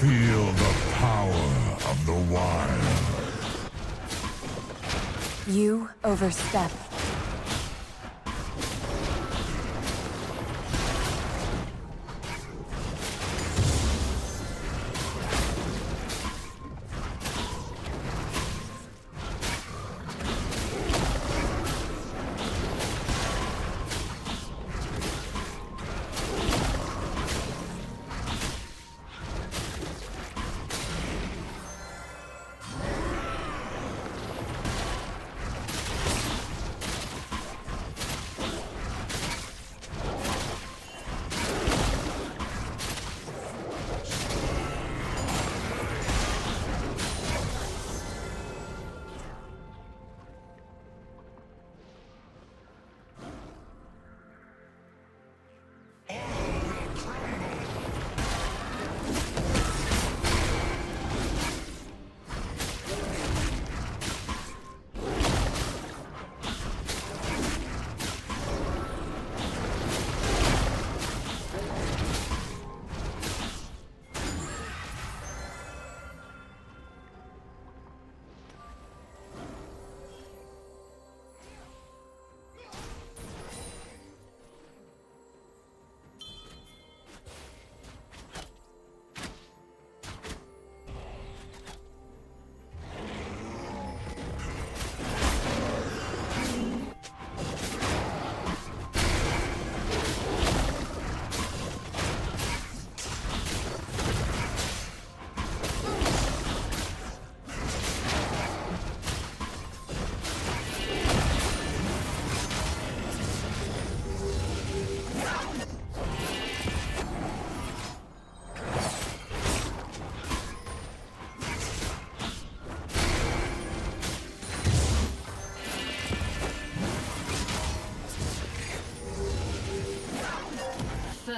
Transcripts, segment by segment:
Feel the power of the wild. You overstep.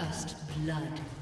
First blood.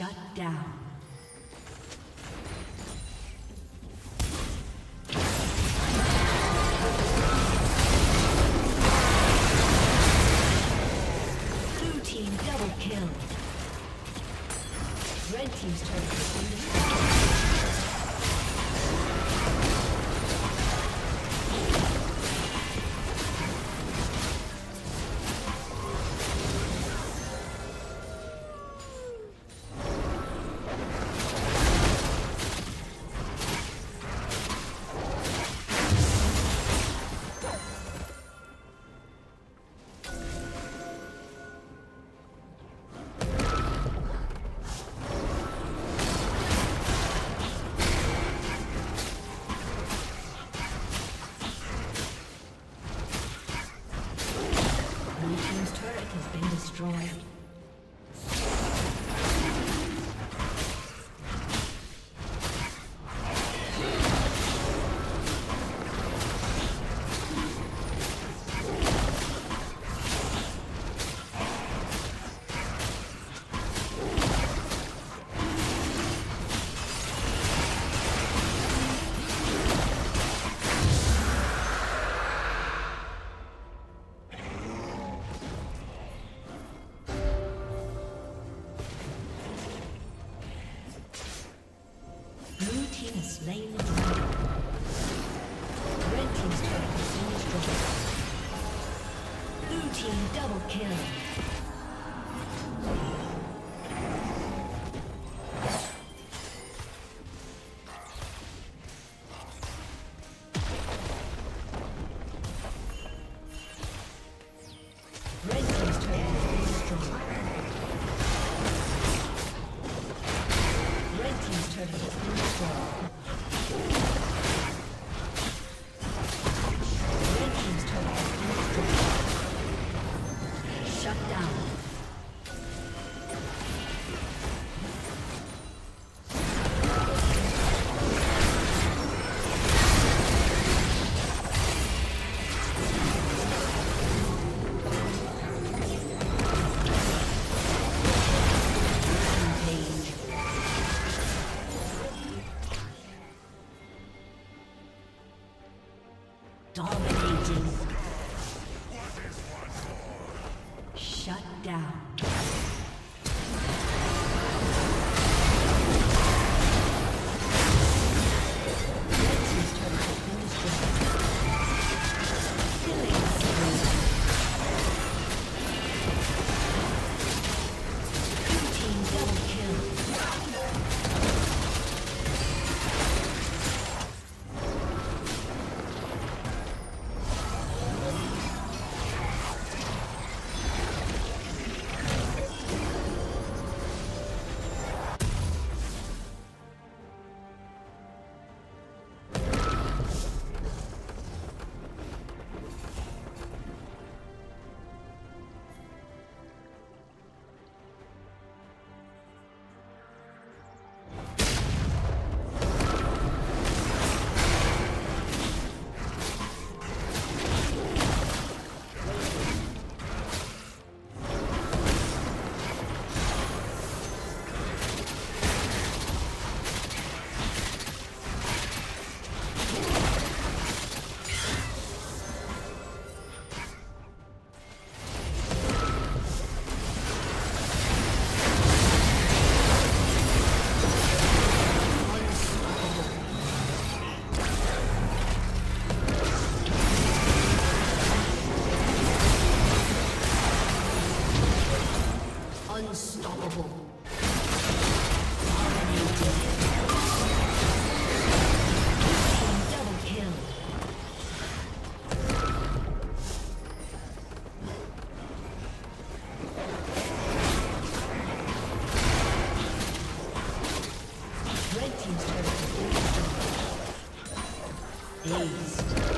Shut down. Blue team double kill. Red team's turret has been team's turret has been destroyed. Aced.